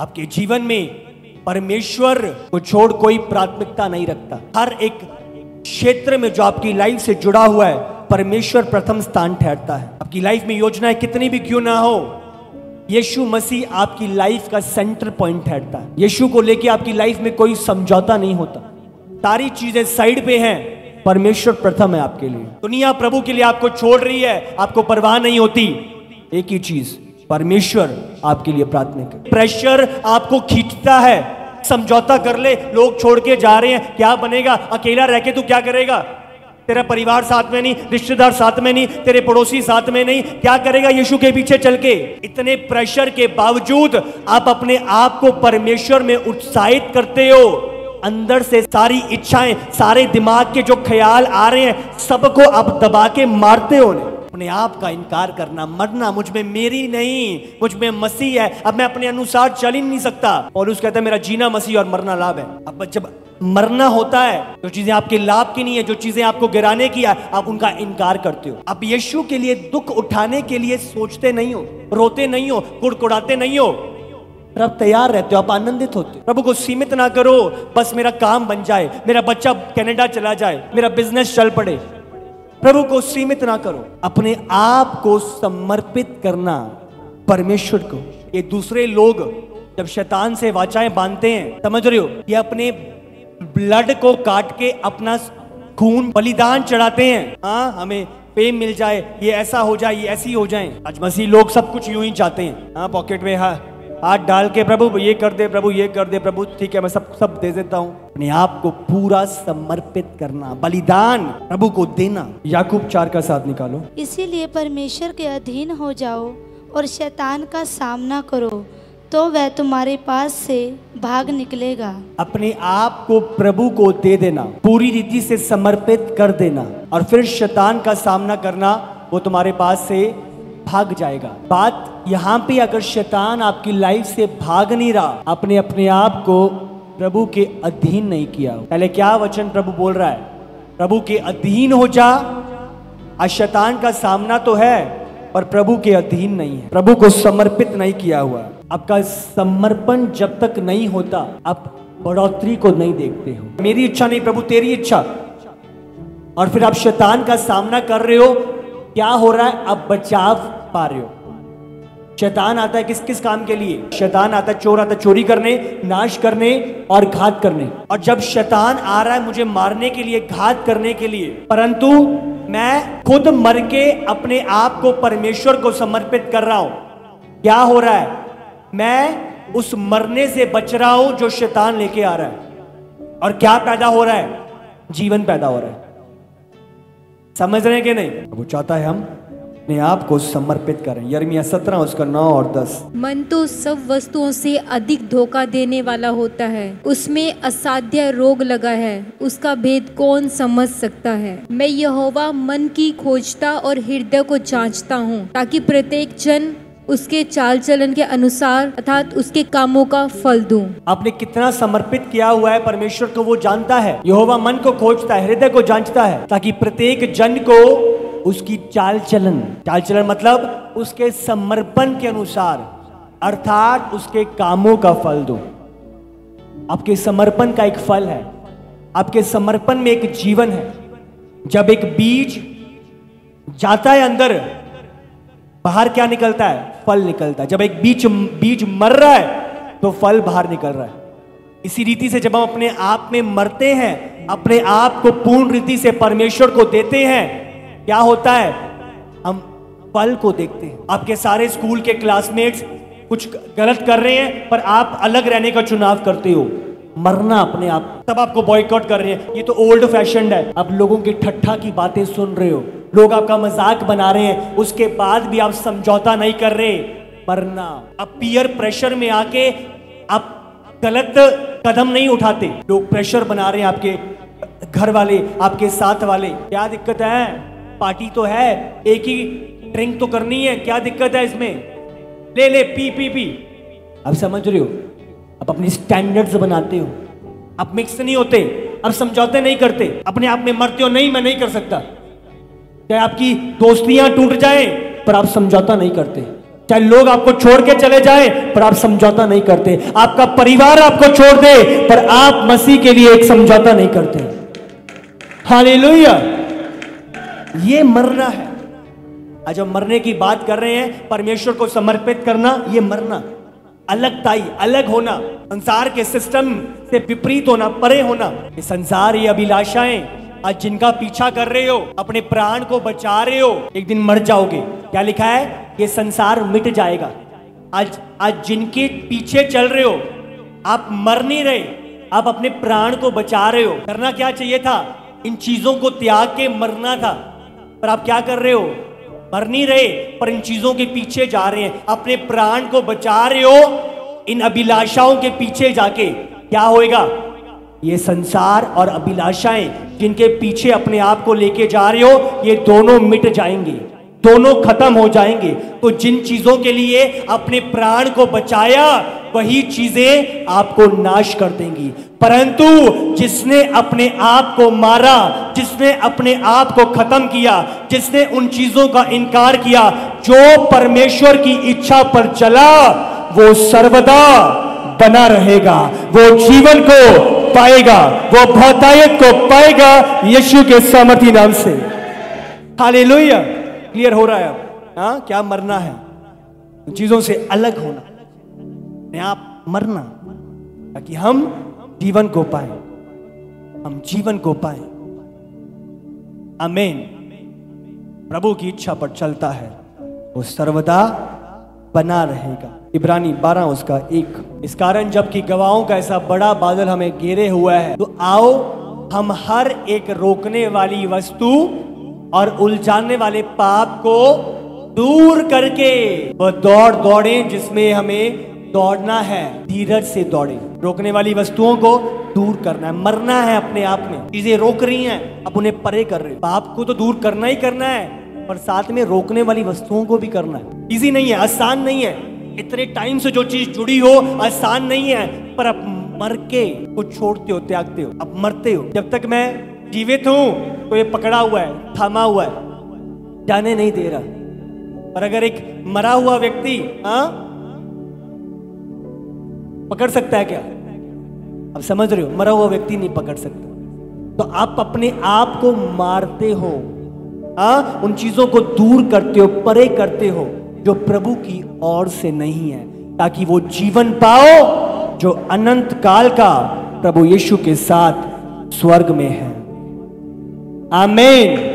आपके जीवन में परमेश्वर को छोड़ कोई प्राथमिकता नहीं रखता। हर एक क्षेत्र में जो आपकी लाइफ से जुड़ा हुआ है, परमेश्वर प्रथम स्थान ठहरता है। आपकी लाइफ में योजनाएँ कितनी भी क्यों ना हो, यीशु मसीह आपकी लाइफ का सेंटर पॉइंट ठहरता है। यीशु को लेके आपकी लाइफ में कोई समझौता नहीं होता। सारी चीज़ें साइड पे हैं, परमेश्वर प्रथम है आपके लिए। दुनिया प्रभु के लिए आपको छोड़ रही है, आपको परवाह नहीं होती। एक ही चीज़ परमेश्वर आपके लिए प्रार्थना है प्रेशर आपको खींचता है। समझौता कर ले, लोग छोड़ के जा रहे हैं। क्या बनेगा? अकेला रह के तू क्या करेगा? तेरा परिवार साथ में नहीं, रिश्तेदार साथ में नहीं, तेरे पड़ोसी साथ में नहीं। क्या करेगा यीशु के पीछे चल के? इतने प्रेशर के बावजूद आप अपने आप को परमेश्वर में उत्साहित करते हो। अंदर से सारी इच्छाएँ, सारे दिमाग के जो ख्याल आ रहे हैं, सबको आप दबा के मारते हो। अपने आप का इनकार करना, मरना, मुझमें मेरी नहीं, मुझमें मसीह है, अब मैं अपने अनुसार चल ही नहीं सकता। और उस कहता है, मेरा जीना मसीह और मरना लाभ है। अब जब मरना होता है, जो चीज़ें आपके लाभ की नहीं है, जो चीज़ें आपको गिराने की है, आप उनका इनकार करते हो। आप यीशु के लिए दुख उठाने के लिए सोचते नहीं हो, रोते नहीं हो, कुड़कुड़ाते नहीं हो। आप तैयार रहते हो, आप आनंदित होते हो। प्रभु को सीमित ना करो, बस मेरा काम बन जाए, मेरा बच्चा कनाडा चला जाए, मेरा बिज़नेस चल पड़े। प्रभु को सीमित ना करो। अपने आप को समर्पित करना परमेश्वर को। ये दूसरे लोग जब शैतान से वाचाएँ बांधते हैं, समझ रहे हो? ये अपने ब्लड को काट के अपना खून, बलिदान चढ़ाते हैं। हाँ हमें फेम मिल जाए, ये ऐसा हो जाए, ये ऐसी हो जाए। आज मसीह लोग सब कुछ यूँ ही चाहते हैं। हाँ पॉकेट में हाँ हाथ डाल के प्रभु ये कर दे प्रभु ये कर दे प्रभु ठीक है मैं सब सब दे देता हूँ। अपने आप को पूरा समर्पित करना बलिदान प्रभु को देना। याकूब चार का साथ निकालो। इसीलिए परमेश्वर के अधीन हो जाओ और शैतान का सामना करो तो वह तुम्हारे पास से भाग निकलेगा। अपने आप को प्रभु को दे देना पूरी रीति से समर्पित कर देना और फिर शैतान का सामना करना वो तुम्हारे पास से भाग जाएगा। बात यहाँ पे अगर शैतान आपकी लाइफ से भाग नहीं रहा अपने अपने आप को प्रभु के अधीन नहीं किया। पहले क्या वचन प्रभु बोल रहा है? प्रभु के अधीन हो जा। आज शैतान का सामना तो है, पर प्रभु के अधीन नहीं है। प्रभु को समर्पित नहीं किया हुआ। आपका समर्पण जब तक नहीं होता, आप बढ़ोतरी को नहीं देखते हो। मेरी इच्छा नहीं प्रभु, तेरी इच्छा। और फिर आप शैतान का सामना कर रहे हो, क्या हो रहा है? आप बचाव पा रहे हो। शैतान आता है किस किस काम के लिए? शैतान आता है चोर आता है चोरी करने, नाश करने और घात करने। और जब शैतान आ रहा है मुझे मारने के लिए, घात करने के लिए, परंतु मैं खुद मर के अपने आप को परमेश्वर को समर्पित कर रहा हूँ। क्या हो रहा है? मैं उस मरने से बच रहा हूँ जो शैतान लेके आ रहा है। और क्या पैदा हो रहा है? जीवन पैदा हो रहा है। समझ रहे हैं कि नहीं? वो चाहता है हम अपने आप को समर्पित करें। यर्मिया सत्रह उसका नौ और दस। मन तो सब वस्तुओं से अधिक धोखा देने वाला होता है। उसमें असाध्य रोग लगा है। उसका भेद कौन समझ सकता है? मैं यहोवा मन की खोजता और हृदय को जांचता हूँ ताकि प्रत्येक जन उसके चाल चलन के अनुसार अर्थात उसके कामों का फल दूँ। आपने कितना समर्पित किया हुआ है परमेश्वर को वो जानता है। यहोवा मन को खोजता है हृदय को जांचता है ताकि प्रत्येक जन को उसकी चाल चलन। चाल चलन मतलब उसके समर्पण के अनुसार, अर्थात उसके कामों का फल दो। आपके समर्पण का एक फल है। आपके समर्पण में एक जीवन है। जब एक बीज जाता है अंदर, बाहर क्या निकलता है? फल निकलता है। जब एक बीज बीज मर रहा है तो फल बाहर निकल रहा है। इसी रीति से जब हम अपने आप में मरते हैं, अपने आप को पूर्ण रीति से परमेश्वर को देते हैं क्या होता है? हम पल को देखते हैं। आपके सारे स्कूल के क्लासमेट्स कुछ गलत कर रहे हैं, पर आप अलग रहने का चुनाव करते हो। मरना अपने आप। तब आपको बॉयकॉट कर रहे हैं। ये तो ओल्ड फ़ैशन है। आप लोगों की ठट्ठा की बातें सुन रहे हो। लोग आपका मज़ाक बना रहे हैं। उसके बाद भी आप समझौता नहीं कर रहे। मरना। अब पीयर प्रेशर में आके आप गलत कदम नहीं उठाते। लोग प्रेशर बना रहे हैं आपके घर वाले, आपके साथ वाले। क्या दिक्कत है? पार्टी तो है, एक ही ड्रिंक तो करनी है, क्या दिक्कत है इसमें? ले ले, पी पी पी। अब समझ रहे हो? आप अपनी स्टैंडर्ड्स बनाते हो। आप मिक्स नहीं होते, अब समझौते नहीं करते। अपने आप में मरते हो, नहीं, मैं नहीं कर सकता। चाहे आपकी दोस्तियाँ टूट जाए, पर आप समझौता नहीं करते। चाहे लोग आपको छोड़ के चले जाए, पर आप समझौता नहीं करते। आपका परिवार आपको छोड़ दे, पर आप मसीह के लिए एक समझौता नहीं करते। हालेलुया! ये मरना है। आज हम मरने की बात कर रहे हैं, परमेश्वर को समर्पित करना, ये मरना। अलगताई अलग होना। संसार के सिस्टम से विपरीत होना, परे होना। ये संसार, ये अभिलाषाएँ, आज जिनका पीछा कर रहे हो, अपने प्राण को बचा रहे हो, एक दिन मर जाओगे। क्या लिखा है? ये संसार मिट जाएगा। आज आज जिनके पीछे चल रहे हो, आप मर नहीं रहे, आप अपने प्राण को बचा रहे हो। करना क्या चाहिए था? इन चीज़ों को त्याग के मरना था। पर आप क्या कर रहे हो? मर नहीं रहे, पर इन चीज़ों के पीछे जा रहे हैं। अपने प्राण को बचा रहे हो, इन अभिलाषाओं के पीछे जाके। क्या होएगा? ये संसार और अभिलाषाएँ जिनके पीछे अपने आप को लेके जा रहे हो, ये दोनों मिट जाएँगे। दोनों खत्म हो जाएँगे। तो जिन चीज़ों के लिए अपने प्राण को बचाया वही चीज़ें आपको नाश कर देंगी। परंतु जिसने अपने आप को मारा, जिसने अपने आप को खत्म किया, जिसने उन चीज़ों का इनकार किया, जो परमेश्वर की इच्छा पर चला, वो सर्वदा बना रहेगा। वो जीवन को पाएगा, वो बहुतायत को पाएगा यीशु के सामर्थी नाम से। हालेलुया। क्लियर हो रहा है अब। हाँ क्या मरना है? चीज़ों से अलग होना। अपने आप मरना, ताकि हम जीवन को पाए। हम जीवन को पाए। अमेन प्रभु की इच्छा पर चलता है। वो सर्वदा बना रहेगा। इब्रानी बारह उसका एक। इस कारण जबकि गवाहों का ऐसा बड़ा बादल हमें घेरे हुआ है तो आओ, हम हर एक रोकने वाली वस्तु और उलझाने वाले पाप को दूर करके वह दौड़ दौड़े जिसमें हमें दौड़ना है, धीरज से दौड़े। रोकने वाली वस्तुओं को दूर करना है। मरना है अपने आप में। चीज़ें रोक रही हैं, अब उन्हें परे कर रहे पाप को तो दूर करना ही करना है, पर साथ में रोकने वाली वस्तुओं को भी करना है। इजी नहीं है, आसान नहीं है। इतने टाइम से जो चीज़ जुड़ी हो, आसान नहीं है। पर अब मर के कुछ छोड़ते हो, त्यागते हो, अब मरते हो। जब तक मैं जीवित हूँ तो ये पकड़ा हुआ है, थामा हुआ है। जाने नहीं दे रहा। पर अगर एक मरा हुआ व्यक्ति हाँ? पकड़ सकता है क्या? अब समझ रहे हो, मरा हुआ व्यक्ति नहीं पकड़ सकता। तो आप अपने आप को मारते हो हाँ उन चीज़ों को दूर करते हो, परे करते हो, जो प्रभु की ओर से नहीं है, ताकि वो जीवन पाओ, जो अनंत काल का प्रभु यीशु के साथ स्वर्ग में है। आमेन।